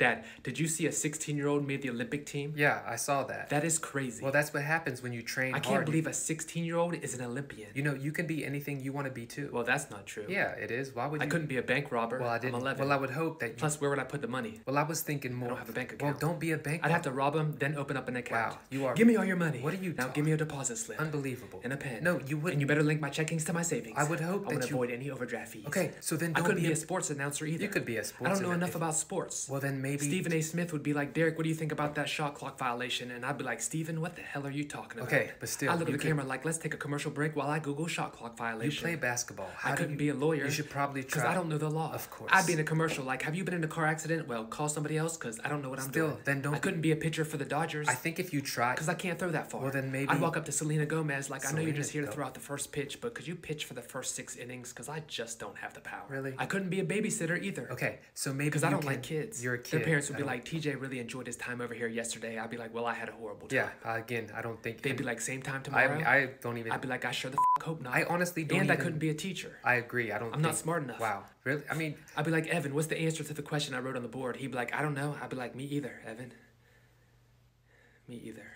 Dad, did you see a 16 year old made the Olympic team? Yeah, I saw that. That is crazy. well, that's what happens when you train I hard. can't believe a 16 year old is an Olympian. You know, you can be anything you want to be too. Well, that's not true. yeah, it is. Why would you? I couldn't be a bank robber. Well, I didn't. I'm 11. Well, I would hope that you. Plus, where would I put the money? well, I was thinking more. I don't have a bank account. Well, don't be a bank. I'd have to rob him, then open up an account. Wow, you are- Give me all your money. What are you Now talking- give me a deposit slip. Unbelievable. And a pen. No, you wouldn't. And you better link my checkings to my savings. I would hope I would that you- avoid any overdraft fees. Okay, so then I couldn't be be a- a sports announcer either. You could be a sports announcer. I don't know enough about sports. Well, then maybe. Stephen A. Smith would be like, Derek, what do you think about that shot clock violation? And I'd be like, Stephen, what the hell are you talking about? Okay, but still, I look at the could- camera like, let's take a commercial break while I Google shot clock violation. You play basketball. How I couldn't you- be a lawyer. You should probably try. Because. I don't know the law. Of course. I'd be in a commercial like, have you been in a car accident? Well, call somebody else because I don't know what I'm Still, doing. then don't I couldn't be a pitcher for the Dodgers. I think if you try. Because I can't throw that far. Well, then maybe- I'd walk up to Selena Gomez like, I know you're just here to throw out the first pitch, but could you pitch for the first six innings? Because I just don't have the power. Really? I couldn't be a babysitter either. Okay, so maybe Because I don't like kids. You're a kid. Their parents would be like, TJ really enjoyed his time over here yesterday. I'd be like, well, I had a horrible time. Yeah. Again, I don't think. They'd be like, same time I, tomorrow. I don't even. I'd be like, I sure the f- hope not. I honestly don't and I couldn't be a teacher. I agree. I don't. I'm not smart enough. Wow. Really? I mean, I'd be like, Evan, what's the answer to the question I wrote on the board? He'd be like, I don't know. I'd be like, me either, Evan. Me either.